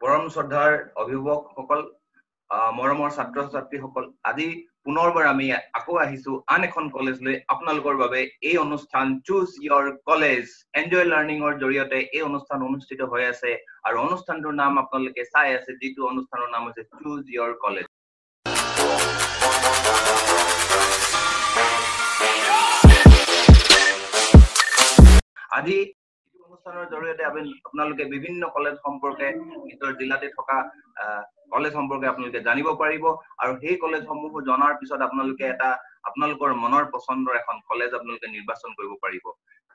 পৰম শ্ৰদ্ধাৰ অভিভাৱকসকল মৰমৰ ছাত্ৰ ছাত্ৰীসকল আজি পুনৰবাৰ আমি আকৌ আহিছো আন এখন কলেজ লৈ আপোনালোকৰ বাবে এই অনুষ্ঠান চুজ ইয়ৰ কলেজ এনজয় লাৰ্ণিঙৰ জৰিয়তে এই অনুষ্ঠান অনুষ্ঠিত হৈ আছে আৰু অনুষ্ঠানটোৰ নাম আপোনালোকে চাই আছে যিটো অনুষ্ঠানৰ নাম হৈছে চুজ ইয়ৰ কলেজ আজি অনুষ্ঠানৰ জৰিয়তে আপোনালোকে বিভিন্ন কলেজ সম্পৰ্কে নিজৰ জিলাতে থকা কলেজ সম্পৰ্কে আপোনালোকে জানিব পাৰিব। আৰু সেই কলেজসমূহ জনাৰ পিছত আপোনালোকে এটা আপোনালোকৰ মনৰ পচন্দৰ এখন কলেজ আপোনালোকে নিৰ্বাচন কৰিব পাৰিব।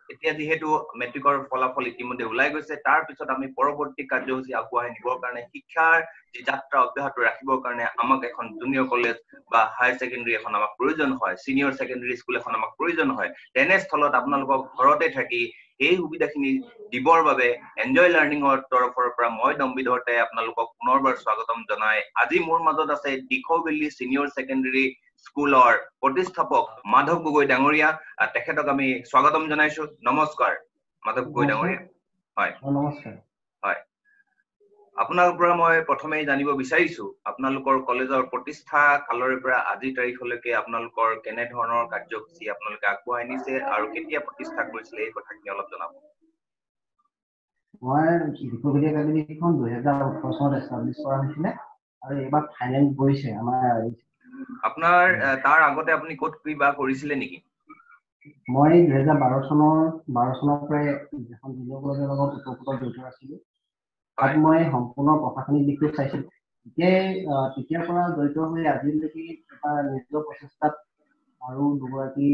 এতিয়া যিহেতু মেট্ৰিকৰ ফলাফল ইতিমধ্যে ওলাই গৈছে তাৰ পিছত আমি পৰৱৰ্তী কাৰ্যসূচী আগবঢ়াই নিবৰ কাৰণে শিক্ষাৰ যি যাত্ৰা অব্যাহত ৰাখিবৰ কাৰণে আমাক এখন জুনিয়ৰ কলেজ বা হায়াৰ ছেকেণ্ডেৰী এখন আমাক প্ৰয়োজন হয় চিনিয়ৰ ছেকেণ্ডেৰী স্কুল এখন আমাক প্ৰয়োজন হয়। তেনেস্থলত আপোনালোকক ঘৰতে থাকি এই সুবিধাখিনি দিবৰ বাবে এনজয় লাৰ্ণিঙৰ তৰফৰ পৰা মই দম্বিধৰতে আপোনালোকক পুনৰবাৰ স্বাগতম জনাই আজি মোৰ মাজত আছে দিখৌবেলি চিনিয়ৰ ছেকেণ্ডেৰী স্কুলৰ প্ৰতিষ্ঠাপক মাধৱ গগৈ ডাঙৰীয়া তেখেতক আমি স্বাগতম জনাইছো। নমস্কাৰ মাধৱ গগৈ ডাঙৰীয়া। হয়। নমস্কাৰ। আপোনাৰ পৰা মই প্ৰথমে জানিব বিচাৰিছো আপোনালোকৰ কলেজৰ প্ৰতিষ্ঠা কালৰে পৰা আজিৰ তাৰিখলৈকে আপোনালোকৰ কেনেধৰণৰ কাৰ্যসূচী আপোনালোকে আগবঢ়াই নিছে আৰু কেতিয়া প্ৰতিষ্ঠা কৰিছিলে এই কথাখিনি অলপ জনাব। মই ডিব্ৰুগড় একাডেমীখন দুহেজাৰ ওঠৰ চনত এষ্টাব্লিছ কৰা হৈছিলে আৰু এইবাৰ ফাইনেল গৈছে আমাৰ আপোনাৰ তাৰ আগতে আপুনি ক'ত কিবা কৰিছিলে নেকি? মই দুহেজাৰ বাৰ চনৰ বাৰ চনৰ পৰাই এখন জুনিয়ৰ কলেজৰ লগত ওতঃপ্ৰোত জড়িত আছিলো। তাত মই সম্পূৰ্ণ প্ৰশাসনিক দিশটো চাইছিলো। তেতিয়াই তেতিয়াৰ পৰা জড়িত হৈ আজিলৈকে এটা নিজৰ প্ৰচেষ্টাত আৰু দুগৰাকী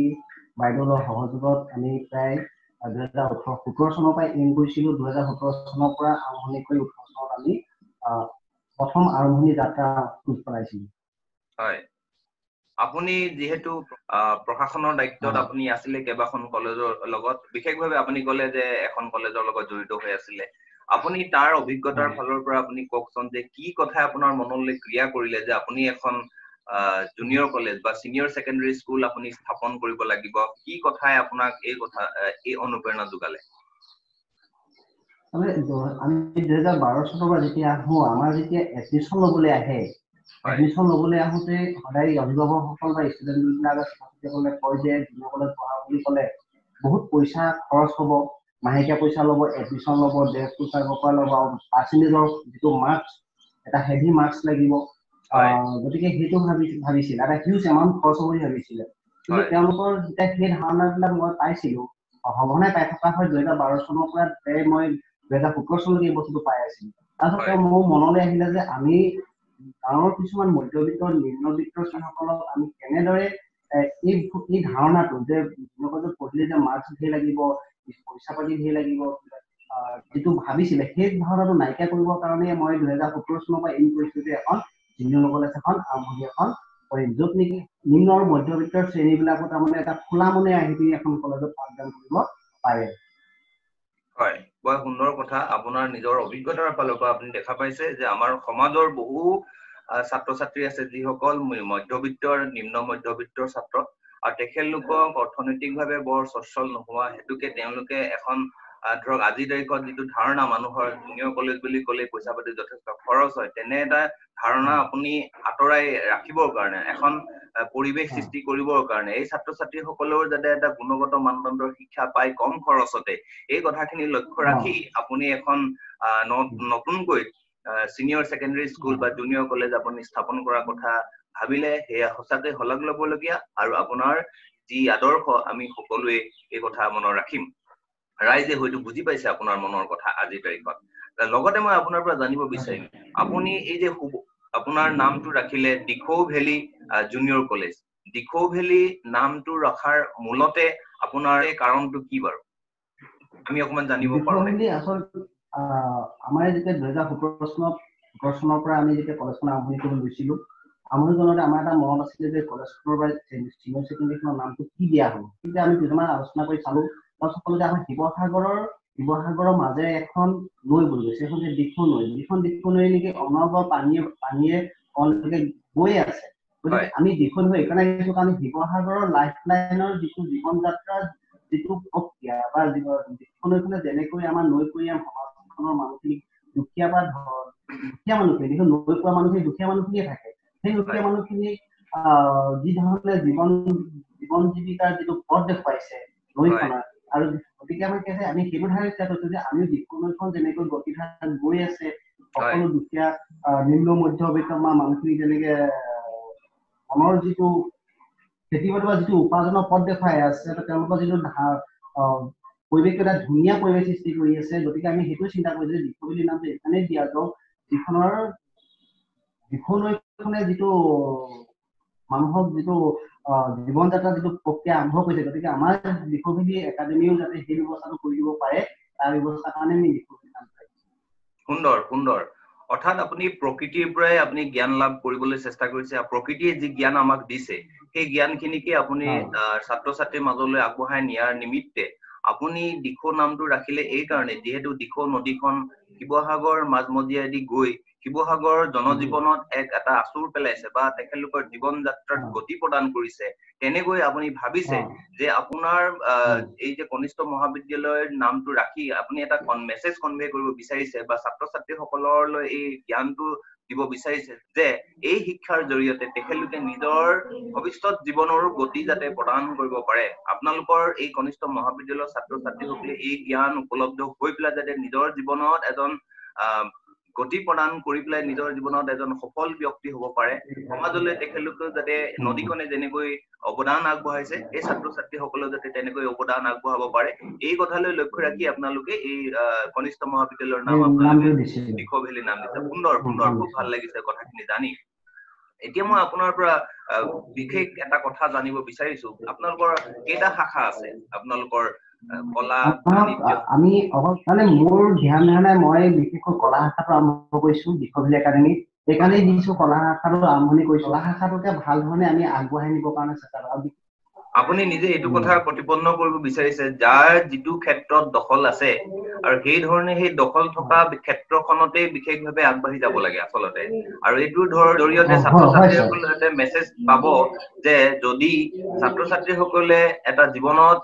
বাইদেউৰ সহযোগত আমি প্ৰায় দুহেজাৰ ওঠৰ সোতৰ চনৰ পৰা এম কৰিছিলো। দুহেজাৰ সোতৰ চনৰ পৰা আৰম্ভণি কৰি ওঠৰ চনত আমি প্ৰথম আৰম্ভণি যাত্ৰা খোজ পেলাইছিলো হয়। আপুনি যিহেতু প্ৰশাসনৰ দায়িত্বত আপুনি আছিলে কেইবাখন কলেজৰ লগত। বিশেষভাৱে আপুনি কলে যে এখন কলেজৰ লগত জড়িত হৈ আছিলে। আপুনি তাৰ অভিজ্ঞতাৰ ফালৰ পৰা আপুনি কওকচোন যে কি কথাই আপোনাৰ মনলৈ ক্ৰিয়া কৰিলে যে আপুনি এখন জুনিয়ৰ কলেজ বা চিনিয়ৰ ছেকেণ্ডেৰী স্কুল আপুনি স্থাপন কৰিব লাগিব কি কথাই আপোনাক এই কথা এই অনুপ্ৰেৰণা যোগালে? আমি দুহেজাৰ বাৰ চনৰ পৰা যেতিয়া আহো আমাৰ যেতিয়া এডমিশ্যন লবলৈ আহে এডমিশ্যন লবলৈ আহোঁতে সদায় অভিভাৱকসকল বা ষ্টুডেণ্টবিলাক ছাত্ৰীসকলে কয় যে জুনিয়ৰ কলেজ পঢ়া বুলি ক'লে বহুত পইচা খৰচ হ'ব। মাহেকীয়া পইচা ল'ব এডমিশ্যন ল'ব ড্ৰেছ পোছাকৰ পৰা ল'ব আৰু পাৰ্চেণ্টেজৰ যিটো মাৰ্কছ এটা হেভি মাৰ্কছ লাগিব। গতিকে সেইটো ভাবি ভাবিছিল। এটা হিউজ এমাউণ্ট খৰচ হ'ব বুলি ভাবিছিলে। কিন্তু তেওঁলোকৰ যেতিয়া সেই ধাৰণাবিলাক মই পাইছিলো সঘনাই পাই থকা হয় দুহেজাৰ বাৰ চনৰ পৰা মই দুহেজাৰ সোতৰ চনলৈকে এই বস্তুটো পাই আছিলো। তাৰপিছত তেওঁ মোৰ মনলৈ আহিলে যে আমি গাঁৱৰ কিছুমান মধ্যবিত্ত নিম্নবিত্ত শ্ৰেণীসকলক আমি কেনেদৰে এই এই ধাৰণাটো যে পঢ়িলে যে মাৰ্কছ ধেৰ লাগিব পইচা পাতি ধেৰ লাগিব। যিটো ভাবিছিলে সেই ধাৰণাটো নাইকিয়া কৰিবৰ কাৰণে মই দুহেজাৰ সোতৰ চনৰ পৰা এইম কৰিছিলো যে এখন জুনিয়ৰ কলেজ এখন আৰম্ভণি এখন কৰিম। য'ত নেকি নিম্ন আৰু মধ্যবিত্ত শ্ৰেণীবিলাকো তাৰমানে এটা খোলা মনে আহি পিনি এখন কলেজত পাঠদান কৰিব পাৰে। হয় বৰ সুন্দৰ কথা। আপোনাৰ নিজৰ অভিজ্ঞতাৰ ফালৰ পৰা আপুনি দেখা পাইছে যে আমাৰ সমাজৰ বহু ছাত্ৰ ছাত্ৰী আছে যিসকল মধ্যবিত্তৰ নিম্ন মধ্যবিত্তৰ ছাত্ৰ। আৰু তেখেতলোকক অৰ্থনৈতিকভাৱে বৰ সচ্ছল নোহোৱা হেতুকে তেওঁলোকে এখন ধৰক আজিৰ তাৰিখত যিটো ধাৰণা মানুহৰ জুনিয়ৰ কলেজ বুলি ক'লে পইচা পাতি যথেষ্ট খৰচ হয় তেনে এটা ধাৰণা আপুনি আঁতৰাই ৰাখিবৰ কাৰণে এখন পৰিৱেশ সৃষ্টি কৰিবৰ কাৰণে এই ছাত্ৰ ছাত্ৰীসকলেও যাতে এটা গুণগত মানদণ্ডৰ শিক্ষা পাই কম খৰচতে এই কথাখিনি লক্ষ্য ৰাখি আপুনি এখন নতুনকৈ চিনিয়ৰ ছেকেণ্ডেৰী স্কুল বা জুনিয়ৰ কলেজ আপুনি স্থাপন কৰাৰ কথা ভাবিলে সেয়া সঁচাকৈ শলাগ ল'বলগীয়া আৰু আপোনাৰ যি আদৰ্শ আমি সকলোৱে এই কথা মনত ৰাখিম। ৰাইজে হয়তো বুজি পাইছে আপোনাৰ মনৰ কথা আজিৰ তাৰিখত। লগতে মই আপোনাৰ পৰা জানিব বিচাৰিম আপুনি এই যে আপোনাৰ নামটো ৰাখিলে Dikhow Valley Junior College Dikhow Valley নামটো ৰখাৰ মূলতে আপোনাৰ এই কাৰণটো কি বাৰু? আমি অকমান জানিব পাৰো আমাৰ যেতিয়া দুহেজাৰ সোতৰ চনত সোতৰ চনৰ পৰা আমি যেতিয়া কলেজখন আৰম্ভণি কৰিব লৈছিলো আমোদজনতে আমাৰ এটা মনত আছিলে যে কলেজখনৰ পৰা চিনিয়ৰ ছেকেণ্ডেৰীখনৰ নামটো কি দিয়া হ'ব তেতিয়া আমি দুজনমান আলোচনা কৰি চালো তাৰপিছত ক'লো যে আমাৰ শিৱসাগৰৰ শিৱসাগৰৰ মাজেৰে এখন নৈ বৈ গৈছে যে দিখৌ নৈ। যিখন দিখৌ নৈ নেকি অনৰ্গৰ পানীয়ে পানীয়ে কললৈকে গৈ আছে। গতিকে আমি দিখৌ নৈ এইকাৰণে আহিছো কাৰণ শিৱসাগৰৰ লাইফ লাইনৰ যিটো জীৱন যাত্ৰাৰ যিটো প্ৰক্ৰিয়া বা দিখৌ নৈখনে যেনেকৈ আমাৰ নৈপৰীয়া সমাজখনৰ মানুহখিনিক দুখীয়া বা দুখীয়া মানুহখিনি কিন্তু নৈ পোৱা মানুহখিনি দুখীয়া মানুহখিনিয়ে থাকে। সেই দুখীয়া মানুহখিনি যি ধৰণে জীৱন জীৱন জীৱিকাৰ যিটো পথ দেখুৱাইছে নৈখনৰ আৰু গতিকে আমাৰ কি আছে আমি সেইটো ধাৰণা চিন্তা কৰিছো যে আমি দিখৌ নৈখন যেনেকৈ গতিধাৰাত গৈ আছে সকলো দুখীয়া নিম্ন মধ্যবিত্ত মানুহখিনি যেনেকে মনৰ যিটো খেতি বাতি বা যিটো উপাৰ্জনৰ পথ দেখুৱাই আছে তো তেওঁলোকৰ যিটো পৰিৱেশটো এটা ধুনীয়া পৰিৱেশ সৃষ্টি কৰি আছে গতিকে আমি সেইটো চিন্তা কৰিছো যে দিখৌবিলি নামটো এইকাৰণেই দিয়া যাওক যিখনৰ দিখৌ নৈখনে যিটো মানুহক যিটো জীৱন যাত্ৰাৰ যিটো প্ৰক্ৰিয়া আৰম্ভ কৰিছে গতিকে আমাৰ দিখৌবিলি একাডেমিও যাতে সেই ব্যৱস্থাটো কৰি দিব পাৰে তাৰ ব্যৱস্থাৰ কাৰণে আমি দিখৌবিলি নামটো ৰাখিছো। সুন্দৰ সুন্দৰ অৰ্থাৎ আপুনি প্ৰকৃতিৰ পৰাই আপুনি জ্ঞান লাভ কৰিবলৈ চেষ্টা কৰিছে আৰু প্ৰকৃতিয়ে যি জ্ঞান আমাক দিছে সেই জ্ঞানখিনিকে আপুনি ছাত্ৰ ছাত্ৰীৰ মাজলৈ আগবঢ়াই নিয়াৰ নিমিত্তে আপুনি দিখৌ নামটো ৰাখিলে এই কাৰণে যিহেতু দিখৌ নদীখন শিৱসাগৰ মাজমজিয়াদি গৈ শিৱসাগৰৰ জনজীৱনত এক এটা আচুৰ পেলাইছে বা তেখেতলোকৰ জীৱন যাত্ৰাত। গতি প্ৰদান কৰিছে তেনেকৈ আপুনি ভাবিছে যে আপোনাৰ। এই যে কনিষ্ঠ মহাবিদ্যালয়ৰ নামটো ৰাখি আপুনি এটা মেছেজ কনভে কৰিব বিচাৰিছে বা ছাত্ৰ ছাত্ৰীসকললৈ এই জ্ঞানটো দিব বিচাৰিছে যে এই শিক্ষাৰ জৰিয়তে তেখেতলোকে নিজৰ ভৱিষ্যত জীৱনৰো গতি যাতে প্ৰদান কৰিব পাৰে। আপোনালোকৰ এই কনিষ্ঠ মহাবিদ্যালয়ৰ ছাত্ৰ ছাত্ৰীসকলে এই জ্ঞান উপলব্ধ হৈ পেলাই যাতে নিজৰ জীৱনত এজন আহ গতি প্ৰদান কৰি পেলাই নিজৰ জীৱনত এজন সফল ব্যক্তি হ'ব পাৰে। সমাজলৈ তেখেতলোকে যাতে নদীখনে যেনেকৈ অৱদান আগবঢ়াইছে এই ছাত্ৰ ছাত্ৰীসকলেও যাতে তেনেকৈ অৱদান আগবঢ়াব পাৰে। এই কথালৈ লক্ষ্য ৰাখি আপোনালোকে এই কনিষ্ঠ মহাবিদ্যালয়ৰ নাম আপোনালোকে নামটো দিছিল দিখৌ ভেলী নাম দিছে। সুন্দৰ সুন্দৰ খুব ভাল লাগিছে কথাখিনি জানি। এতিয়া মই আপোনাৰ পৰা বিশেষ এটা কথা জানিব বিচাৰিছো। আপোনালোকৰ কেইটা শাখা আছে? আপোনালোকৰ কলা আমি অকল মানে মোৰ ধ্যান ধাৰণা মই বিশেষকৈ কলা শাখাটো আৰম্ভ কৰিছো দিশবিলি একাডেমীত সেইকাৰণে দিছো কলা শাখাটো আৰম্ভণি কৰিছো। কলা শাখাটোকে ভাল ধৰণে আমি আগবঢ়াই নিবৰ কাৰণে চেষ্টা কৰোঁ। আপুনি নিজে এইটো কথা প্ৰতিপন্ন কৰিব বিচাৰিছে যাৰ যিটো ক্ষেত্ৰত দখল আছে আৰু সেই ধৰণে সেই দখল থকা ক্ষেত্ৰখনতে বিশেষভাৱে আগবাঢ়ি যাব লাগে আচলতে। আৰু এইটোৰ ধৰ জৰিয়তে ছাত্ৰ ছাত্ৰীসকলে মেছেজ পাব যে যদি ছাত্ৰ ছাত্ৰীসকলে এটা জীৱনত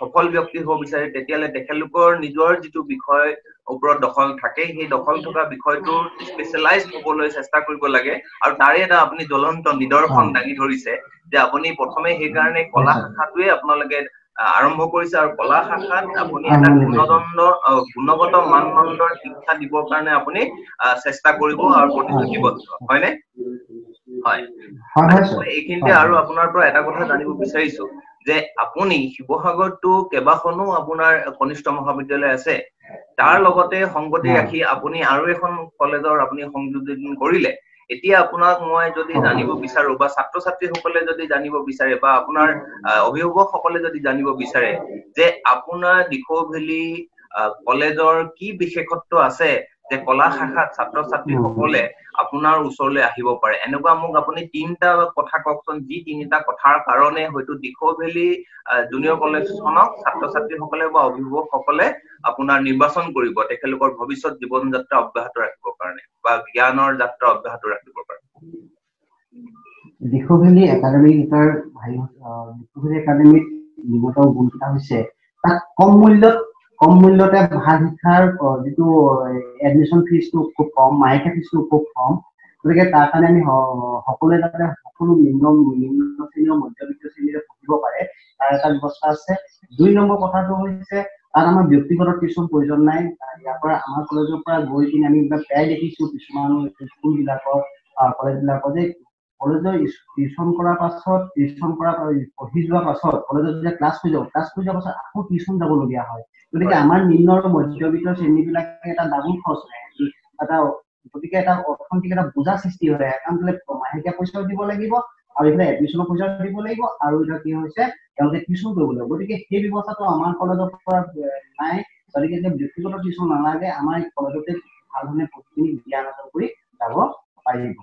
সফল ব্যক্তি হ'ব বিচাৰে তেতিয়াহ'লে তেখেতলোকৰ নিজৰ যিটো বিষয় ওপৰত দখল থাকে সেই দখল থকা বিষয়টোৰ স্পেচিয়েলাইজ হ'বলৈ চেষ্টা কৰিব লাগে। আৰু তাৰে এটা আপুনি জ্বলন্ত নিদৰ্শন। দাঙি ধৰিছে যে আপুনি প্ৰথমে সেইকাৰণে কলা শাখাটোৱে আপোনালোকে আৰম্ভ কৰিছে আৰু কলা শাখাত আপুনি এটা। গুণদণ্ড গুণগত মানদণ্ডৰ শিক্ষা দিবৰ কাৰণে আপুনি চেষ্টা কৰিব আৰু প্ৰতিশ্ৰুতিবদ্ধ। হয়নে? হয়। এইখিনিতে। আৰু আপোনাৰ পৰা এটা কথা জানিব বিচাৰিছো। যে আপুনি শিৱসাগৰতো কেইবাখনো আপোনাৰ কনিষ্ঠ মহাবিদ্যালয় আছে তাৰ লগতে সংগতি। ৰাখি আপুনি আৰু এখন কলেজৰ আপুনি সংযোজন কৰিলে এতিয়া আপোনাক মই যদি। জানিব বিচাৰো বা ছাত্ৰ ছাত্ৰীসকলে যদি জানিব বিচাৰে বা আপোনাৰ অভিভাৱকসকলে যদি জানিব বিচাৰে যে আপোনাৰ দিখৌ ভেলী আহ, কলেজৰ কি বিশেষত্ব আছে যে কলা শাখাত ছাত্ৰ ছাত্ৰীসকলে আপোনাৰ ওচৰলৈ আহিব পাৰে। এনেকুৱা মোক আপুনি তিনিটা কথা কওকচোন যি তিনিটা কথাৰ কাৰণে হয়তো দিখৌ ভেলী জুনিয়ৰ কলেজখনক ছাত্ৰ ছাত্ৰীসকলে বা অভিভাৱকসকলে আপোনাৰ নিৰ্বাচন কৰিব তেখেতলোকৰ ভৱিষ্যত জীৱন যাত্ৰা অব্যাহত ৰাখিবৰ কাৰণে বা জ্ঞানৰ যাত্ৰা অব্যাহত ৰাখিবৰ কাৰণে। দিশভেলী একাডেমি গীটাৰ হেৰি আহ, দিশভেলী একাডেমিত নিগত গুণকেইটা হৈছে তাত কম মূল্যত কম মূল্যতে ভাল শিক্ষাৰ যিটো এডমিশ্যন ফিজটো খুব কম মাহেকীয়া ফিজটো খুব কম। গতিকে তাৰ কাৰণে আমি সকলোৱে যাতে সকলো নিম্ন নিম্ন শ্ৰেণীৰ মধ্যবিত্ত শ্ৰেণীৰে পঢ়িব পাৰে তাৰ এটা ব্যৱস্থা আছে। দুই নম্বৰ কথাটো হৈছে তাত আমাৰ ব্যক্তিগত টিউচন প্ৰয়োজন নাই। ইয়াৰ পৰা আমাৰ কলেজৰ পৰা গৈ কিনে আমি প্ৰায় দেখিছো কিছুমান স্কুল বিলাকৰ কলেজ বিলাকৰ যে কলেজৰ টিউচন কৰাৰ পাছত টিউচন কৰা পঢ়ি যোৱাৰ পাছত কলেজত যেতিয়া ক্লাছ হৈ যাব ক্লাছ হৈ যোৱাৰ পাছত আকৌ টিউচন যাবলগীয়া হয়। গতিকে। আমাৰ নিম্ন আৰু মধ্যবিত্ত শ্ৰেণী বিলাকে এটা ডাবুল খৰচ হয়। এটা গতিকে এটা অৰ্থনৈতিক এটা বোজা সৃষ্টি হয়। কাৰণ বোলে মাহেকীয়া পইচাও দিব লাগিব আৰু এইফালে এডমিশ্যনৰ পইচাও দিব লাগিব আৰু এতিয়া কি হৈছে তেওঁলোকে টিউচন কৰিব লাগিব। গতিকে সেই ব্যৱস্থাটো আমাৰ কলেজৰ পৰা নাই। গতিকে যে ব্যক্তিগত টিউচন নালাগে। আমাৰ কলেজতে ভাল ধৰণে প্ৰতিখিনি জ্ঞান অৰ্জন কৰি যাব পাৰিব।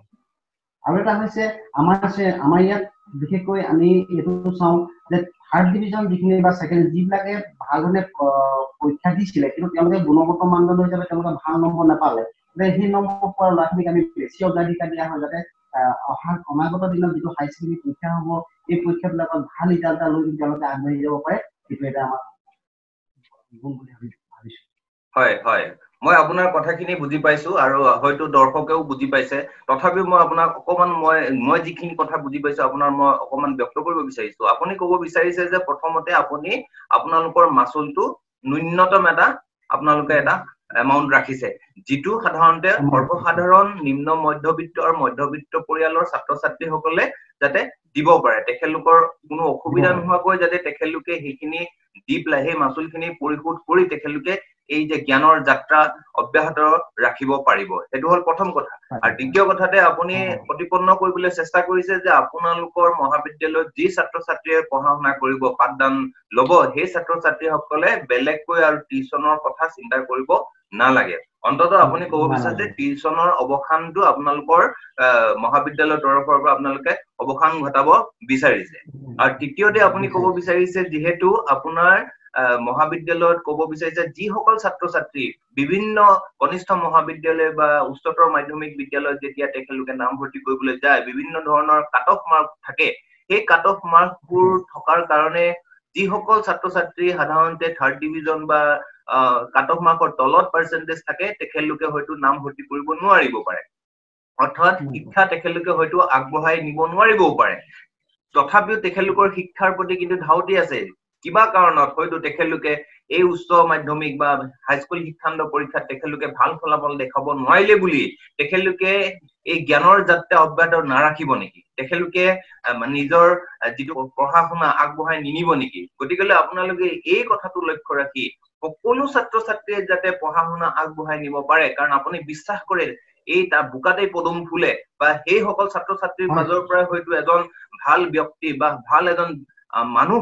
আৰু এটা হৈছে আমাৰ আছে আমাৰ ইয়াত বিশেষকৈ আমি এইটো চাওঁ যে থাৰ্ড ডিভিজন যিখিনি বা ছেকেণ্ড যিবিলাকে ভাল ধৰণে পৰীক্ষা দিছিলে কিন্তু তেওঁলোকে গুণগত মানদণ্ড হিচাপে তেওঁলোকে ভাল নম্বৰ নাপালে। গতিকে সেই নম্বৰ পোৱা ল'ৰা-ছোৱালীক আমি বেছি অগ্ৰাধিকাৰ দিয়া হয় যাতে অহা অনাগত দিনত যিটো হাই ছেকেণ্ডেৰী পৰীক্ষা হ'ব এই পৰীক্ষাবিলাকত ভাল ৰিজাল্ট এটা লৈ তেওঁলোকে আগবাঢ়ি যাব পাৰে সেইটো এটা আমাৰ গুণ বুলি ভাবি ভাবিছো। হয় হয়। মই আপোনাৰ কথাখিনি বুজি পাইছো আৰু হয়তো দৰ্শকেও বুজি পাইছে। তথাপিও মই আপোনাক অকমান মই মই যিখিনি কথা বুজি পাইছো আপোনাৰ মই অকমান ব্যক্ত কৰিব বিচাৰিছো। আপুনি কব বিচাৰিছে যে প্ৰথমতে আপুনি আপোনালোকৰ মাচুলটো ন্যূনতম এটা আপোনালোকে এটা এমাউণ্ট ৰাখিছে যিটো সাধাৰণতে সৰ্বসাধাৰণ নিম্ন মধ্যবিত্ত আৰু মধ্যবিত্ত পৰিয়ালৰ ছাত্ৰ ছাত্ৰীসকলে যাতে দিব পাৰে। তেখেতলোকৰ কোনো অসুবিধা নোহোৱাকৈ যাতে তেখেতলোকে সেইখিনি দি পেলাই সেই মাচুলখিনি পৰিশোধ কৰি তেখেতলোকে এই যে জ্ঞানৰ যাত্ৰা অব্যাহত ৰাখিব পাৰিব। সেইটো হ'ল প্ৰথম কথা। আৰু দ্বিতীয় কথাতে আপুনি প্ৰতিপন্ন কৰিবলৈ চেষ্টা কৰিছে যে আপোনালোকৰ মহাবিদ্যালয়ত যি ছাত্ৰ ছাত্ৰীয়ে পঢ়া শুনা কৰিব পাঠদান লব সেই ছাত্ৰ ছাত্ৰীসকলে বেলেগকৈ আৰু টিউচনৰ কথা চিন্তা কৰিব নালাগে। অন্তত আপুনি কব বিচাৰে টিউচনৰ অৱসানটো আপোনালোকৰ মহাবিদ্যালয়ৰ তৰফৰ পৰা আপোনালোকে অৱসান ঘটাব বিচাৰিছে। আৰু তৃতীয়তে আপুনি কব বিচাৰিছে যিহেতু আপোনাৰ মহাবিদ্যালয়ত কব বিচাৰিছে যিসকল ছাত্ৰ ছাত্ৰী বিভিন্ন কনিষ্ঠ মহাবিদ্যালয় বা উচ্চতৰ মাধ্যমিক বিদ্যালয়ত যেতিয়া তেখেতলোকে নামভৰ্তি কৰিবলৈ যায় বিভিন্ন ধৰণৰ কাট অফ মাৰ্ক থাকে। সেই কাট অফ মাৰ্কবোৰ থকাৰ কাৰণে যিসকল ছাত্ৰ ছাত্ৰী সাধাৰণতে থাৰ্ড ডিভিজন বা কাট অফ মাৰ্কৰ তলত পাৰ্চেণ্টেজ থাকে তেখেতলোকে হয়তো নামভৰ্তি কৰিব নোৱাৰিব পাৰে। অৰ্থাৎ শিক্ষা তেখেতলোকে হয়তো আগবঢ়াই নিব নোৱাৰিবও পাৰে। তথাপিও তেখেতলোকৰ শিক্ষাৰ প্ৰতি কিন্তু ধাউতি আছে। কিবা কাৰণত হয়তো তেখেতলোকে এই উচ্চ মাধ্যমিক বা হাইস্কুল শিক্ষান্ত পৰীক্ষাত তেখেতলোকে ভাল ফলাফল দেখাব নোৱাৰিলে বুলি তেখেতলোকে এই জ্ঞানৰ যাত্ৰা অব্যাহত নাৰাখিব নেকি? তেখেতলোকে নিজৰ যিটো পঢ়া শুনা আগবঢ়াই নিনিব নেকি? গতিকে আপোনালোকে এই কথাটো লক্ষ্য ৰাখি সকলো ছাত্ৰ ছাত্ৰীয়ে যাতে পঢ়া শুনা আগবঢ়াই নিব পাৰে। কাৰণ আপুনি বিশ্বাস কৰে এই তাৰ বোকাতে পদুম ফুলে বা সেইসকল ছাত্ৰ ছাত্ৰীৰ মাজৰ পৰা হয়তো এজন ভাল ব্যক্তি বা ভাল এজন মানুহ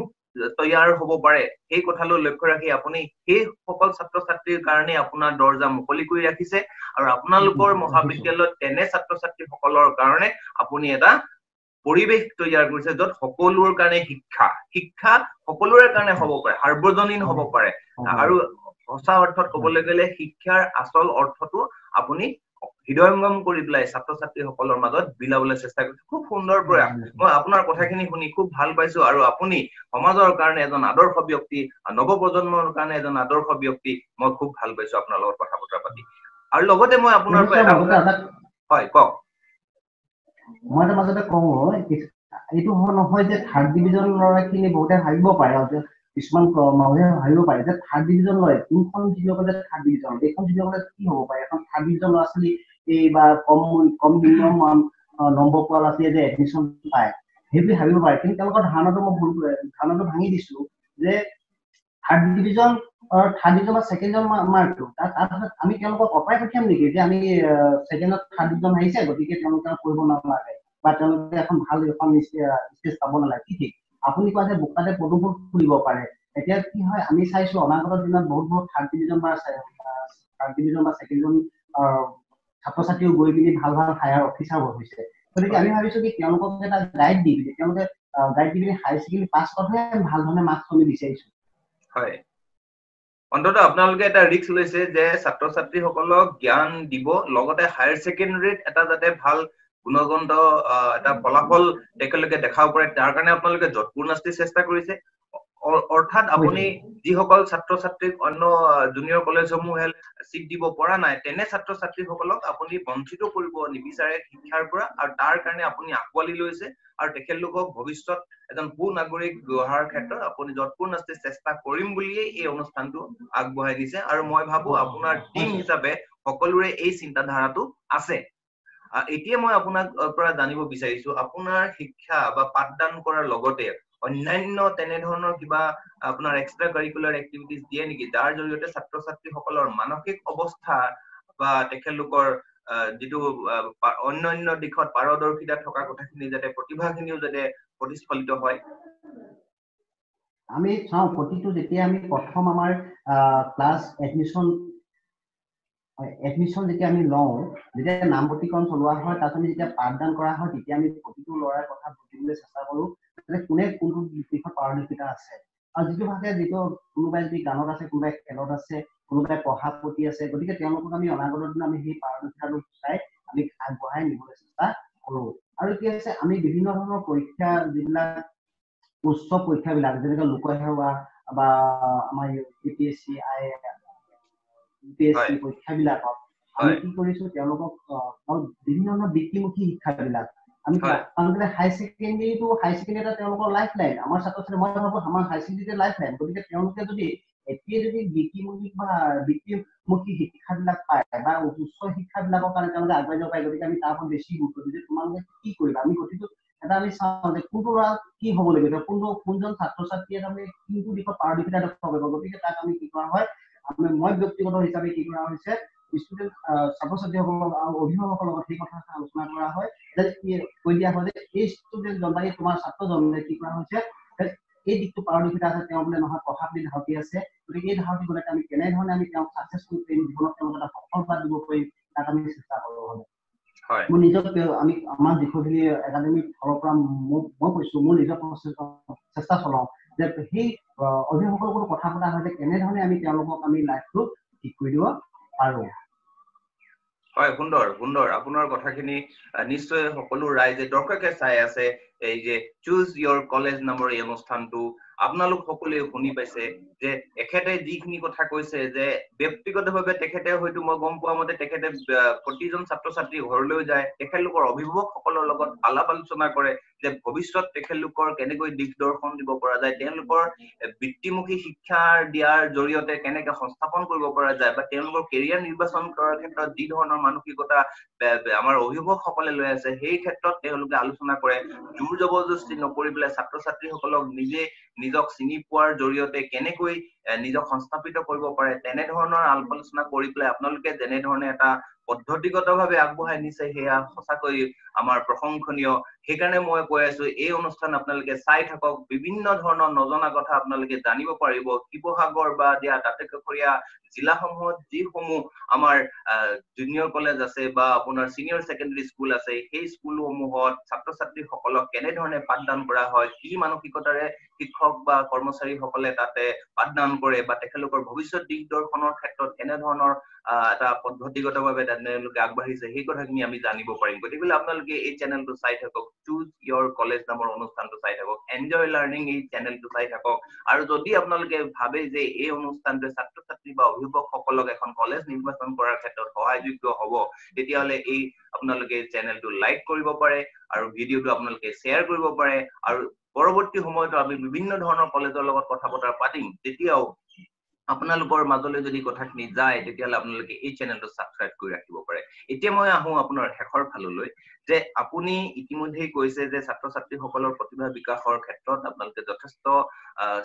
তৈয়াৰ হব পাৰে। সেই কথালৈ লক্ষ্য ৰাখি আপুনি সেই সকল ছাত্ৰ ছাত্ৰীৰ কাৰণে আপোনাৰ দৰ্জা মুকলি কৰি ৰাখিছে আৰু আপোনালোকৰ মহাবিদ্যালয়ত তেনে ছাত্ৰ ছাত্ৰীসকলৰ কাৰণে আপুনি এটা পৰিৱেশ তৈয়াৰ কৰিছে য'ত সকলোৰ কাৰণে শিক্ষা শিক্ষা সকলোৰে কাৰণে হ'ব পাৰে সাৰ্বজনীন হ'ব পাৰে। আৰু সঁচা অৰ্থত কবলৈ গ'লে শিক্ষাৰ আচল অৰ্থটো আপুনি হৃদয়ংগম কৰি পেলাই ছাত্ৰ ছাত্ৰীসকলৰ মাজত বিলাবলৈ চেষ্টা কৰিছে। খুব সুন্দৰ প্ৰয়াস মই আপোনাৰ কথাখিনি শুনি খুব ভাল পাইছো আৰু আপুনি সমাজৰ কাৰণে এজন আদৰ্শ ব্যক্তি নৱপ্ৰজন্মৰ কাৰণে এজন আদৰ্শ ব্যক্তি মই খুব ভাল পাইছো আপোনাৰ লগত কথা বতৰা পাতি। আৰু লগতে মই আপোনাৰ পৰা এটা হয় কওক। মই এটা মাজতে কওঁ এইটো নহয় যে থাৰ্ড ডিভিজন ল'ৰাখিনি বহুতে ভাবিব পাৰে কিছুমান মানুহে ভাবিব পাৰে। যে থাৰ্ড ডিভিজন লয় কোনখন জিলাকলে থাৰ্ড ডিভিজন এইখন জিলাকলে কি হ'ব পাৰে? এখন থাৰ্ড ডিভিজন ল'ৰা ছোৱালী বা কম কম নিম্ন নম্বৰ পোৱা ল'ৰা ছোৱালীয়ে যে এডমিশ্যন পায় সেইবুলি ভাবিব পাৰে। কিন্তু তেওঁলোকৰ ধাৰণাটো মই ভুল ধাৰণাটো ভাঙি দিছো যে থাৰ্ড ডিভিজন থাৰ্ড ডিভিজন বা ছেকেণ্ড মাৰ্কটো তাৰপাছত আমি তেওঁলোকক অপাই পঠিয়াম নেকি যে আমি ছেকেণ্ডত থাৰ্ড ডিভিজন আহিছে গতিকে তেওঁলোকে পঢ়িব নালাগে বা তেওঁলোকে এখন ভাল এখন ষ্টেজ পাব নালাগে। কি ঠিক আপুনি কোৱা যে বোকাতে পদুবোৰ খুলিব পাৰে। এতিয়া কি হয় আমি চাইছো অনাগত দিনত বহুত বহুত থাৰ্ড ডিভিজন বা থাৰ্ড ডিভিজন বা ছেকেণ্ড ছাত্ৰ ছাত্ৰীও গৈ পিনি ভাল ভাল হায়াৰ অফিচাৰ হৈছে। গতিকে আমি ভাবিছো কি তেওঁলোকক এটা গাইড দি পিনি তেওঁলোকে গাইড দি পিনি হায়াৰ ছেকেণ্ডেৰী পাছ কৰাটোহে ভাল ধৰণে মাৰ্কছ আমি বিচাৰিছো। হয়। অন্তত আপোনালোকে এটা ৰিক্স লৈছে যে ছাত্ৰ ছাত্ৰীসকলক জ্ঞান দিব লগতে হায়াৰ ছেকেণ্ডেৰীত এটা যাতে ভাল গুণগন্ত এটা ফলাফল তেখেতলোকে দেখাব পাৰে তাৰ কাৰণে আপোনালোকে যৎপূৰ্ণাস্তি চেষ্টা কৰিছে। অৰ্থাৎ আপুনি যিসকল ছাত্ৰ ছাত্ৰীক অন্য জুনিয়ৰ কলেজসমূহে চিট দিব পৰা নাই তেনে ছাত্ৰ ছাত্ৰীসকলক আপুনি বঞ্চিত কৰিব নিবিচাৰে শিক্ষাৰ পৰা আৰু তাৰ কাৰণে আপুনি আঁকোৱালি লৈছে আৰু তেখেতলোকক ভৱিষ্যত এজন সু নাগৰিক গঢ়াৰ ক্ষেত্ৰত আপুনি যৎপূৰ্ণাস্তি চেষ্টা কৰিম বুলিয়েই এই অনুষ্ঠানটো আগবঢ়াই দিছে আৰু মই ভাবো আপোনাৰ টিম হিচাপে সকলোৰে এই চিন্তাধাৰাটো আছে। এতিয়া মই আপোনাক পৰা জানিব বিচাৰিছো আপোনাৰ শিক্ষা বা পাঠদান কৰাৰ লগতে অন্যান্য তেনেধৰণৰ কিবা আপোনাৰ এক্সট্ৰা কাৰিকুলাৰ এক্টিভিটিজ দিয়ে নেকি? যাৰ জৰিয়তে ছাত্ৰ ছাত্ৰীসকলৰ মানসিক অৱস্থা বা তেখেতলোকৰ যিটো অন্যান্য দিশত পাৰদৰ্শিতা থকা কথাখিনি যাতে প্ৰতিভাখিনিও যাতে প্ৰতিস্ফলিত হয়। আমি চাওঁ প্ৰতিটো যেতিয়া আমি প্ৰথম আমাৰ ক্লাছ এডমিশ্যন এডমিশ্যন যেতিয়া আমি লওঁ যেতিয়া নামভৰ্তিকৰণ চলোৱা হয় তাত আমি যেতিয়া পাঠদান কৰা হয় তেতিয়া আমি প্ৰতিটো ল'ৰাৰ কথা বুজিবলৈ চেষ্টা কৰোঁ। যে কোনে কোনটো দিশত পাৰদৰ্শিতা আছে? আৰু যিটো ভাগে যিটো কোনোবাই যদি গানত আছে কোনোবাই খেলত আছে কোনোবাই পঢ়াৰ প্ৰতি আছে গতিকে তেওঁলোকক আমি অনাগত দিনত আমি সেই পাৰদৰ্শিতাটো চাই আমি আগবঢ়াই নিবলৈ চেষ্টা কৰোঁ। আৰু কি আছে আমি বিভিন্ন ধৰণৰ পৰীক্ষা যিবিলাক উচ্চ পৰীক্ষাবিলাক যেনেকৈ লোকসেৱা বা আমাৰ U P S C I U P S C পৰীক্ষাবিলাকত আমি কি কৰিছো তেওঁলোকক বিভিন্ন ধৰণৰ বৃত্তিমুখী শিক্ষাবিলাক আমি তেওঁলোকে হাই ছেকেণ্ডেৰীটো হাই ছেকেণ্ডেৰী এটা তেওঁলোকৰ লাইফ লাইন আমাৰ ছাত্ৰ ছাত্ৰী মই ভাবো আমাৰ হাই ছেকেণ্ডেৰী লাইফ লাইন গতিকে তেওঁলোকে যদি এতিয়া যদি বৃত্তিমুখী বা বৃত্তিমুখী শিক্ষাবিলাক পায় বা উচ্চ শিক্ষাবিলাকৰ কাৰণে তেওঁলোকে আগুৱাই যাব পাৰে গতিকে আমি তাৰ ওপৰত বেছি গুৰুত্ব দিওঁ যে তোমালোকে কি কৰিবা? আমি গতিকে এটা আমি চাওঁ যে কোনটো ল'ৰা কি হ'ব লাগিব কোনটো কোনজন ছাত্ৰ ছাত্ৰীয়ে তাৰমানে কোনটো দিশত পাৰদৰ্শিতা দেখুৱাব গতিকে তাক আমি কি কৰা হয় আমি মই ব্যক্তিগত হিচাপে কি কৰা হৈছে ষ্টুডেণ্ট ছাত্ৰ ছাত্ৰীসকলক আৰু অভিভাৱকৰ লগত সেই কথা আলোচনা কৰা হয় কৈ দিয়া হয় যে এই ষ্টুডেণ্টজন বা এই তোমাৰ ছাত্ৰজনে কি কৰা হৈছে এই দিশটো পাৰদৰ্শিতা আছে তেওঁ বোলে নহয় প্ৰভাৱী ধাউতি আছে গতিকে এই ধাউতি গ'লে আমি কেনেধৰণে আমি তেওঁক ছাকচেছফুল কৰিম জীৱনত তেওঁক এটা সফলতা দিব পাৰিম তাক আমি চেষ্টা কৰিব হ'লে। মোৰ নিজক আমি আমাৰ দীঘলী একাডেমিৰ ফালৰ পৰা মই কৈছো মোৰ নিজৰ চেষ্টা চলাওঁ যে সেই অভিভাৱকৰ কথা পতা হয় যে কেনেধৰণে আমি তেওঁলোকক আমি লাইফটো ঠিক কৰি দিব পাৰোঁ। হয় সুন্দৰ সুন্দৰ। আপোনাৰ কথাখিনি নিশ্চয় সকলো ৰাইজে দৰ্শকে চাই আছে। এই যে চুজ ইয়ৰ কলেজ নামৰ এই অনুষ্ঠানটো আপোনালোক সকলোৱে শুনি পাইছে যে এখেতে যিখিনি কথা কৈছে যে ব্যক্তিগতভাৱে তেখেতে হয়তো মই গম পোৱা মতে তেখেতে প্ৰতিজন ছাত্ৰ ছাত্ৰী ঘৰলৈ যায় তেখেতলোকৰ অভিভাৱকসকলৰ লগত আলাপ আলোচনা কৰে যে ভৱিষ্যত তেখেতলোকৰ কেনেকৈ দিশ দৰ্শন দিব পৰা যায় তেওঁলোকৰ বৃত্তিমুখী শিক্ষা দিয়াৰ জৰিয়তে কেনেকে সংস্থাপন কৰিব পৰা যায় বা তেওঁলোকৰ কেৰিয়াৰ নিৰ্বাচন কৰাৰ ক্ষেত্ৰত যি ধৰণৰ মানসিকতা আমাৰ অভিভাৱকসকলে লৈ আছে সেই ক্ষেত্ৰত তেওঁলোকে আলোচনা কৰে। জোৰ জবৰদস্তি নকৰি পেলাই ছাত্ৰ ছাত্ৰীসকলক নিজে নিজক চিনি পোৱাৰ জৰিয়তে কেনেকৈ নিজক সংস্থাপিত কৰিব পাৰে তেনেধৰণৰ আলোচনা কৰি পেলাই আপোনালোকে যেনেধৰণে এটা পদ্ধতিগতভাৱে আগবঢ়াই নিছে সেয়া সঁচাকৈ আমাৰ প্ৰশংসনীয়। সেইকাৰণে মই কৈ আছো এই অনুষ্ঠান আপোনালোকে চাই থাকক বিভিন্ন ধৰণৰ নজনা কথা আপোনালোকে জানিব পাৰিব। শিৱসাগৰ বা দিয়া দাঁতিকাষৰীয়া জিলাসমূহত যিসমূহ আমাৰ জুনিয়ৰ কলেজ আছে বা আপোনাৰ চিনিয়ৰ ছেকেণ্ডেৰী স্কুল আছে সেই স্কুলসমূহত ছাত্ৰ ছাত্ৰীসকলক কেনেধৰণে পাঠদান কৰা হয় কি মানসিকতাৰে শিক্ষক বা কৰ্মচাৰীসকলে তাতে পাঠদান কৰে বা তেখেতলোকৰ ভৱিষ্যত দিশ দৰ্শনৰ ক্ষেত্ৰত কেনেধৰণৰ এটা পদ্ধতিগতভাৱে তেওঁলোকে আগবাঢ়িছে সেই কথাখিনি আমি জানিব পাৰিম। গতিকে আপোনালোকে এই চেনেলটো চাই থাকক চুজ ইয়ৰ কলেজ নামৰ অনুষ্ঠানটো চাই থাকক এনজয় লাৰ্ণিং এই চেনেলটো চাই থাকক। আৰু যদি আপোনালোকে ভাবে যে এই অনুষ্ঠানটোৱে ছাত্ৰ ছাত্ৰী বা অভিভাৱকসকলক এখন কলেজ নিৰ্বাচন কৰাৰ ক্ষেত্ৰত সহায়যোগ্য হ'ব তেতিয়াহ'লে এই আপোনালোকে চেনেলটো লাইক কৰিব পাৰে আৰু ভিডিঅ'টো আপোনালোকে শ্বেয়াৰ কৰিব পাৰে। আৰু পৰৱৰ্তী সময়তো আমি বিভিন্ন ধৰণৰ কলেজৰ লগত কথা বতৰা পাতিম। তেতিয়াও আপোনালোকৰ মাজলৈ যদি কথাখিনি যায় তেতিয়াহ'লে আপোনালোকে এই চেনেলটো ছাবস্ক্ৰাইব কৰি ৰাখিব পাৰে। এতিয়া মই আহো আপোনাৰ শেষৰ ফাললৈ যে আপুনি ইতিমধ্যেই কৈছে যে ছাত্ৰ ছাত্ৰীসকলৰ প্ৰতিভা বিকাশৰ ক্ষেত্ৰত আপোনালোকে যথেষ্ট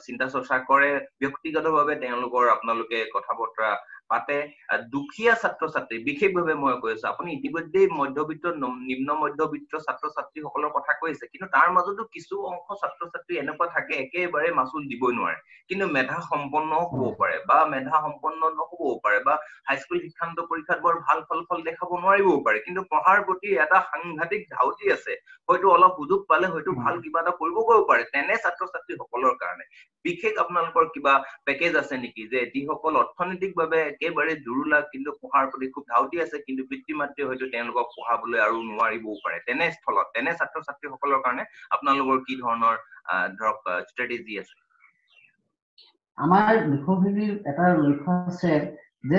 চিন্তা চৰ্চা কৰে। ব্যক্তিগতভাৱে তেওঁলোকৰ আপোনালোকে কথা বতৰা পাতে। দুখীয়া ছাত্ৰ ছাত্ৰী বিশেষভাৱে মই কৈ আছো আপুনি ইতিমধ্যেই মধ্যবিত্ত নিম্ন মধ্যবিত্ত ছাত্ৰ ছাত্ৰীসকলৰ কথা কৈছে কিন্তু তাৰ মাজতো কিছু অংশ ছাত্ৰ ছাত্ৰী এনেকুৱা থাকে একেবাৰে মাচুল দিবই নোৱাৰে। কিন্তু মেধা সম্পন্নও হ'ব পাৰে বা মেধা সম্পন্ন নহবও পাৰে বা হাইস্কুল শিক্ষান্ত পৰীক্ষাত বৰ ভাল ফলাফল দেখাব নোৱাৰিবও পাৰে। কিন্তু পঢ়াৰ প্ৰতি এটা সাংঘাতিক ধাউতি আছে হয়তো অলপ সুযোগ পালে হয়তো ভাল কিবা এটা কৰিবগৈও পাৰে তেনে ছাত্ৰ ছাত্ৰীসকলৰ কাৰণে। বিশেষ আপোনালোকৰ কিবা পেকেজ আছে নেকি যে যিসকল অৰ্থনৈতিকভাৱে একেবাৰে জুৰুলা কিন্তু পঢ়াৰ প্ৰতি খুব ধাউতি আছে কিন্তু পিতৃ মাতৃয়ে হয়তো তেওঁলোকক পঢ়াবলৈ আৰু নোৱাৰিবও পাৰে। তেনে স্থলত তেনে ছাত্ৰ ছাত্ৰীসকলৰ কাৰণে আপোনালোকৰ কি ধৰণৰ ধৰক ষ্ট্ৰেটেজি আছে? আমাৰ লিখনিৰ এটা লক্ষ্য আছে যে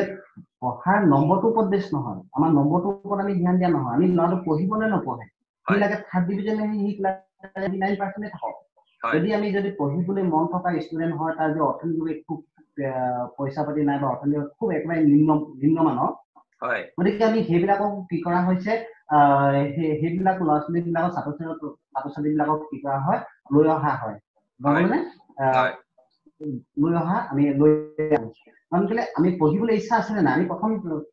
পঢ়াৰ নম্বৰটোৰ ওপৰত বেছ নহয়। আমাৰ নম্বৰটোৰ ওপৰত আমি ধ্যান দিয়া নহয়। আমি ল'ৰাটো পঢ়িব নে নপঢ়ে? সি লাগে থাৰ্ড ডিভিজনে সি নাইন পাৰ্চেণ্টে থাকক। যদি আমি যদি পঢ়িবলৈ মন থকা ষ্টুডেণ্ট হয় তাৰ যে অৰ্থনৈতিক খুব পইচা পাতি নাই বা অৰ্থনৈতিক খুব একেবাৰে নিম্ন নিম্নমানৰ গতিকে আমি সেইবিলাকক কি কৰা হৈছে সেইবিলাক ল'ৰা ছোৱালী বিলাকক ছাত্ৰ ছাত্ৰী ছাত্ৰ ছাত্ৰী বিলাকক কি কৰা হয় লৈ অহা হয়। নহ'লে লৈ অহা আমি লৈ কাৰণ কেলে আমি পঢ়িবলৈ ইচ্ছা আছেনে নাই? আমি প্ৰথম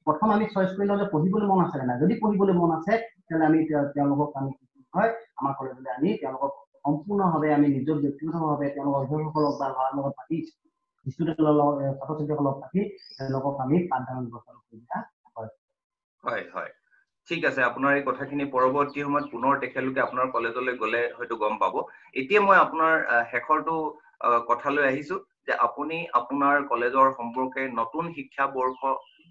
প্ৰথম আমি চইচ কৰি লওঁ যে পঢ়িবলৈ মন আছেনে নাই। যদি পঢ়িবলৈ মন আছে তেতিয়াহ'লে আমি তেওঁলোকক আমি কি হয় আমাৰ কলেজলৈ আনি তেওঁলোকক সম্পূৰ্ণভাৱে আমি নিজৰ ব্যক্তিগতভাৱে তেওঁলোকৰ অভিভাৱকসকলক বা ল'ৰাৰ লগত পাতি ষ্টুডেণ্টৰ লগত ছাত্ৰ ছাত্ৰীসকলক পাতি তেওঁলোকক আমি পাঠদান ব্যৱস্থাৰ সুবিধা হয়। হয় হয়। ঠিক আছে আপোনাৰ এই কথাখিনি পৰৱৰ্তী সময়ত পুনৰ তেখেতলোকে আপোনাৰ কলেজলৈ গ'লে হয়তো গম পাব। এতিয়া মই আপোনাৰ শেষৰটো কথালৈ আহিছো যে আপুনি আপোনাৰ কলেজৰ সম্পৰ্কে নতুন শিক্ষা বৰ্ষ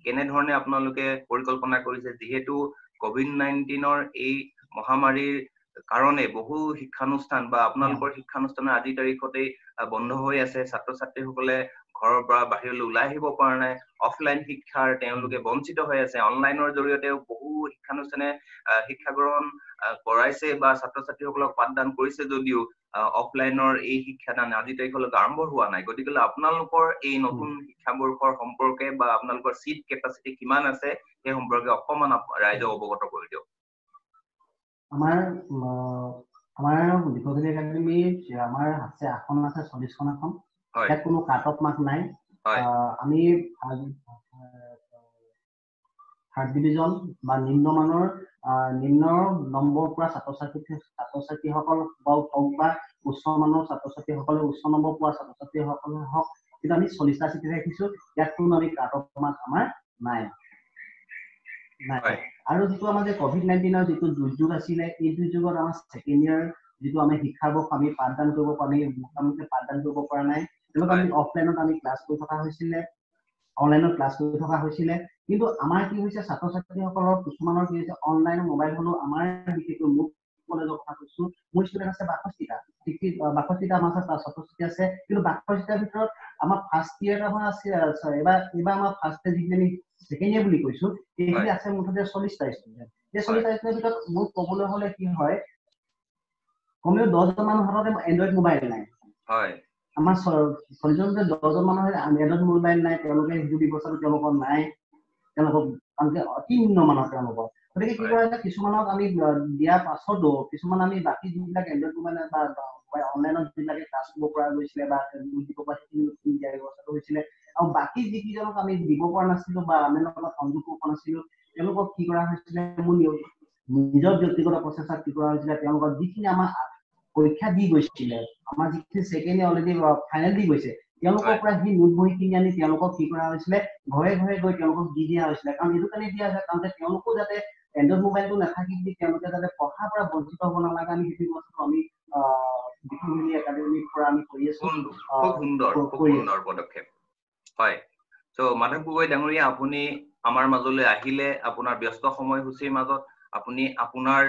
কেনেধৰণে আপোনালোকে পৰিকল্পনা কৰিছে যিহেতু কভিড নাইণ্টিনৰ এই মহামাৰীৰ কাৰণে বহু শিক্ষানুষ্ঠান বা আপোনালোকৰ শিক্ষানুষ্ঠান আজিৰ তাৰিখতেই বন্ধ হৈ আছে। ছাত্ৰ ছাত্ৰীসকলে ঘৰৰ পৰা বাহিৰলৈ ওলাই আহিব পৰা নাই। অফলাইন শিক্ষাৰ তেওঁলোকে বঞ্চিত হৈ আছে। অনলাইনৰ জৰিয়তেও বহু শিক্ষানুষ্ঠানে শিক্ষা গ্ৰহণ কৰাইছে বা ছাত্ৰ ছাত্ৰীসকলক পাঠদান কৰিছে যদিও অফলাইনৰ এই শিক্ষাদান আজি তাৰিখলৈকে আৰম্ভ হোৱা নাই। গতিকে আপোনালোকৰ এই নতুন শিক্ষাবৰ্ষৰ সম্পৰ্কে বা আপোনালোকৰ চিট কেপাচিটি কিমান আছে সেই সম্পৰ্কে অকমান ৰাইজক অৱগত কৰি দিয়ক। আমাৰ আমাৰ আমাৰ আছে আসন আছে চল্লিছখন আসন ইয়াত কোনো কাট অফ মাৰ্ক নাই আমি থাৰ্ড ডিভিজন বা নিম্নমানৰ নিম্ন নম্বৰ পৰা ছাত্ৰ ছাত্ৰী ছাত্ৰ ছাত্ৰীসকল হওক বা উচ্চ মানৰ ছাত্ৰ ছাত্ৰীসকলে উচ্চ নম্বৰ পোৱা ছাত্ৰ ছাত্ৰীসকলে হওক কিন্তু আমি চল্লিছটা চিটি ৰাখিছো ইয়াত কোনো আমি কাট অফ মাৰ্ক আমাৰ নাই। নাই। আৰু যিটো আমাৰ যে কভিড নাইণ্টিনৰ যিটো দুৰ্যোগ আছিলে এই দুৰ্যোগত আমাৰ ছেকেণ্ড ইয়াৰ যিটো আমি শিক্ষাবৰ্ষ আমি পাঠদান কৰিব পৰা নাই মোটামুটি পাঠদান কৰিব পৰা নাই। তেওঁলোক আমি অফলাইনত আমি ক্লাছ কৰি থকা হৈছিলে অনলাইনত ক্লাছ কৰি থকা হৈছিলে। কিন্তু আমাৰ কি হৈছে ছাত্ৰ ছাত্ৰীসকলৰ কিছুমানৰ কি হৈছে অনলাইন মোবাইল হ'লেও আমাৰ বিশেষকৈ মোক কলেজৰ কথা কৈছো মোৰ ষ্টুডেণ্ট আছে বাষষ্ঠিটা বাষষ্ঠিটা আমাৰ ছাত্ৰ ছাত্ৰী আছে। কিন্তু বাষষ্ঠিটাৰ ভিতৰত আমাৰ ফাৰ্ষ্ট ইয়াৰ আমাৰ আছে এইবাৰ এইবাৰ আমাৰ ফাৰ্ষ্ট ইয়াৰ যিখিনি আমি ছেকেণ্ড ইয়াৰ বুলি কৈছো সেইখিনি আছে মুঠতে চল্লিছটা ষ্টুডেণ্ট এই চল্লিছটা ষ্টুডেণ্টৰ ভিতৰত মোক ক'বলৈ হ'লে কি হয় কমেও দহজন মানুহৰ হাততে এণ্ড্ৰইড মোবাইল নাই। হয়। আমাৰ চল্লিছজন দহজন মানুহৰ এণ্ড্ৰইড মোবাইল নাই তেওঁলোকে সেইটো ব্যৱস্থাটো তেওঁলোকৰ নাই। তেওঁলোকক তেওঁলোকে অতি নিম্নমানৰ তেওঁলোকৰ। গতিকে কি কৰা হৈছে কিছুমানক আমি দিয়াৰ পাছতো কিছুমান আমি বাকী যিবিলাক এণ্ড্ৰইড মোবাইল বা অনলাইনত যিবিলাকে ক্লাছ কৰিব পৰা গৈছিলে বা দিব পৰা সেইখিনি দিয়াৰ ব্যৱস্থাটো হৈছিলে। আৰু বাকী যিকেইজনক আমি দিব পৰা নাছিলো বা আমি লগত সংযোগ কৰিব পৰা নাছিলো তেওঁলোকক কি কৰা হৈছিলে মোৰ নিজৰ ব্যক্তিগত প্ৰচেষ্টাত কি কৰা হৈছিলে তেওঁলোকৰ যিখিনি আমাৰ পৰীক্ষা দি গৈছিলে আমাৰ যিখিনি ছেকেণ্ড অলৰেডি ফাইনেল দি গৈছে তেওঁলোকৰ পৰা সেই নোট বহি কিনি আনি তেওঁলোকক কি কৰা হৈছিলে ঘৰে ঘৰে গৈ তেওঁলোকক দি দিয়া হৈছিলে। কাৰণ এইটো কাৰণে দিয়া হৈছে কাৰণ তেওঁলোকো যাতে এণ্ড্ৰইড মোবাইলটো নাথাকি বুলি তেওঁলোকে যাতে পঢ়াৰ পৰা বঞ্চিত হ'ব নালাগে আমি সেইটো বস্তু আমি বিহুমিলি একাডেমীৰ পৰা আমি কৰি আছো খুব সুন্দৰ খুব সুন্দৰ পদক্ষেপ। হয়। চ' মাধৱ গগৈ ডাঙৰীয়া আপুনি আমাৰ মাজলৈ আহিলে আপোনাৰ ব্যস্ত সময়সূচীৰ মাজত আপুনি আপোনাৰ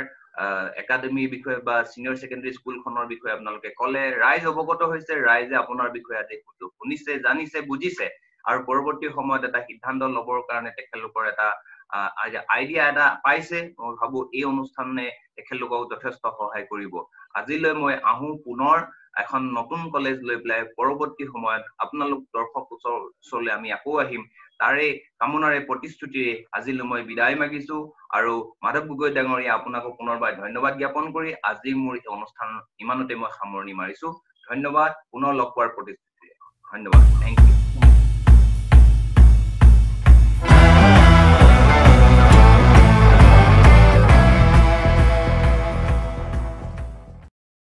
একাডেমীৰ বিষয়ে বা চিনিয়ৰ ছেকেণ্ডেৰী স্কুলখনৰ বিষয়ে আপোনালোকে ক'লে ৰাইজ অৱগত হৈছে ৰাইজে আপোনাৰ বিষয়ে আজি শুনিছে জানিছে বুজিছে আৰু পৰৱৰ্তী সময়ত এটা সিদ্ধান্ত ল'বৰ কাৰণে তেখেতলোকৰ এটা আইডিয়া এটা পাইছে মই ভাবো এই অনুষ্ঠানে তেখেতলোকক যথেষ্ট সহায় কৰিব। আজিলৈ মই আহো পুনৰ এখন নতুন কলেজ লৈ পেলাই পৰৱৰ্তী সময়ত আপোনালোক দৰ্শক ওচৰলৈ আমি আকৌ আহিম। তাৰে কামনাৰে প্ৰতিশ্ৰুতিৰে আজিলৈ মই বিদায় মাগিছো আৰু মাধৱ গগৈ ডাঙৰীয়া আপোনাকো পুনৰবাৰ ধন্যবাদ জ্ঞাপন কৰি আজি মোৰ এই অনুষ্ঠান ইমানতে মই সামৰণি মাৰিছো। ধন্যবাদ পুনৰ লগ পোৱাৰ প্ৰতিশ্ৰুতিৰে। ধন্যবাদ থেংক ইউ